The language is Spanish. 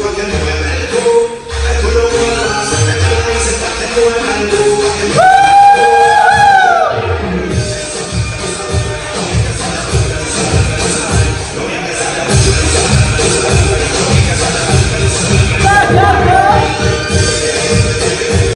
muy.